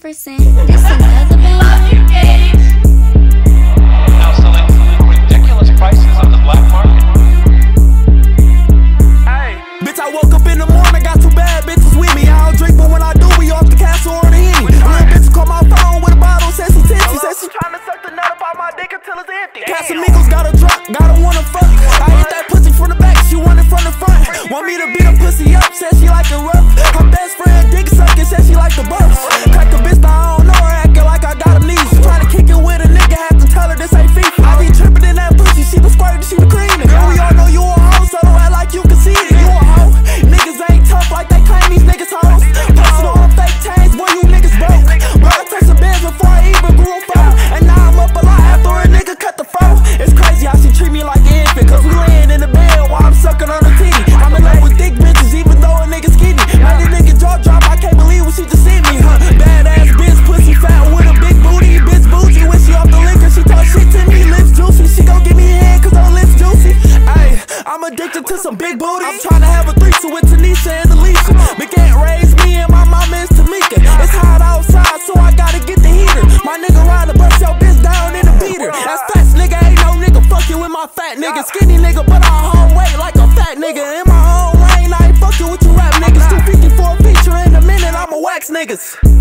AntVerson. This another baby. Now selling ridiculous prices on the black market. Bitch, I woke up in the morning, got two bad bitches with me. I don't drink, but when I do, we off the castle or the henny. Little bitch call my phone with a bottle, said she tipsy. Said she tryna suck the nut up out my dick until it's empty. Casamigos got a drop, gotta wanna fuck. I hit that pussy from the back, she want it from the front. Want me to beat her pussy up, said she like it rough. To some big booty. I'm tryna have a threesome with Tanisha and Alicia. But can't raise me and my mama is Tamika. It's hot outside, so I gotta get the heater. My nigga ride to bust your bitch down in the beater. That's facts, nigga. Ain't no nigga fucking with my fat nigga. Skinny nigga, but I hold weight like a fat nigga. In my own lane, I ain't fucking with you rap niggas. 250 for a feature in a minute, I'ma wax niggas.